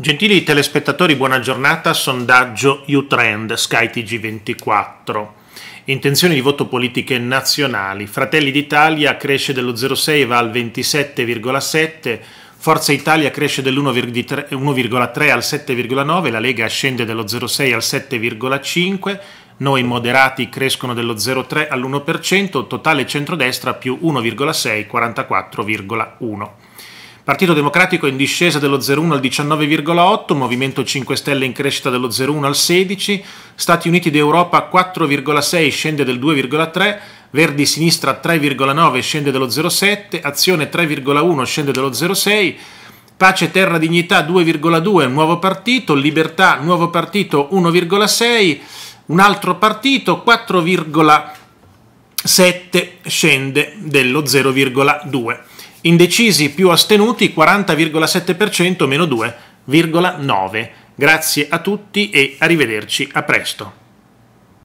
Gentili telespettatori, buona giornata. Sondaggio U-Trend Sky TG24. Intenzioni di voto politiche nazionali. Fratelli d'Italia cresce dello 0,6 e va al 27,7. Forza Italia cresce dell'1,3 al 7,9, la Lega scende dallo 0,6 al 7,5, noi moderati crescono dello 0,3 all'1%, totale centrodestra più 1,6, 44,1. Partito Democratico in discesa dello 0,1 al 19,8, Movimento 5 Stelle in crescita dello 0,1 al 16, Stati Uniti d'Europa 4,6 scende del 2,3, Verdi Sinistra 3,9 scende dello 0,7, Azione 3,1 scende dello 0,6, Pace Terra Dignità 2,2 nuovo partito, Libertà nuovo partito 1,6, un altro partito 4,7 scende dello 0,2. Indecisi più astenuti 40,7% meno 2,9%. Grazie a tutti e arrivederci, a presto.